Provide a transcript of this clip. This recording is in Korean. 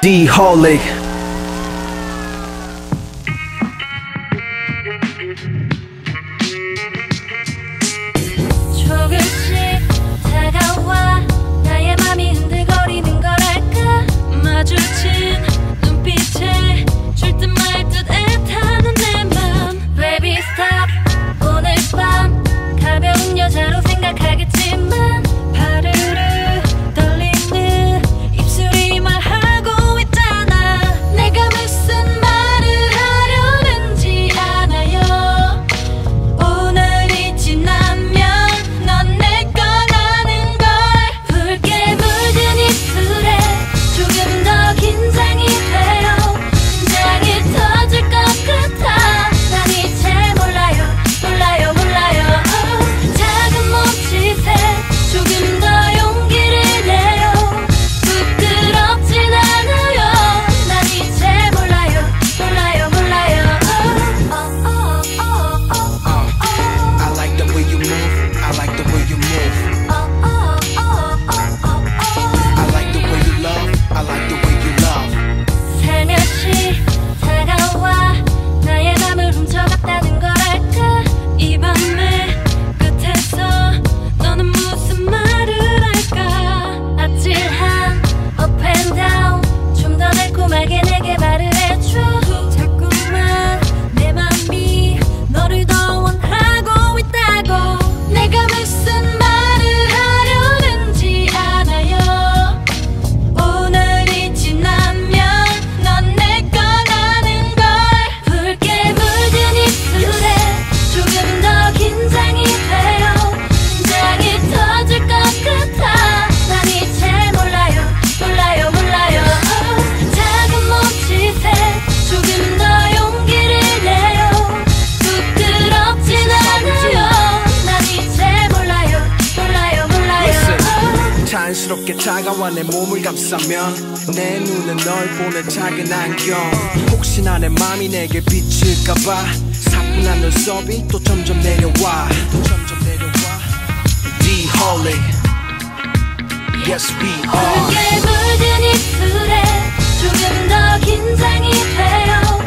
D-holic. 수치스럽게 다가와 내 몸을 감싸면 내 눈은 널 보는 작은 안경. 혹시나 내 맘이 내게 비칠까봐 사뿐한 눈썹이 또 점점 내려와. 또 점점 내려와. D-Holy Yes we are 붉게 물든 입술에 조금 더 긴장이 돼요.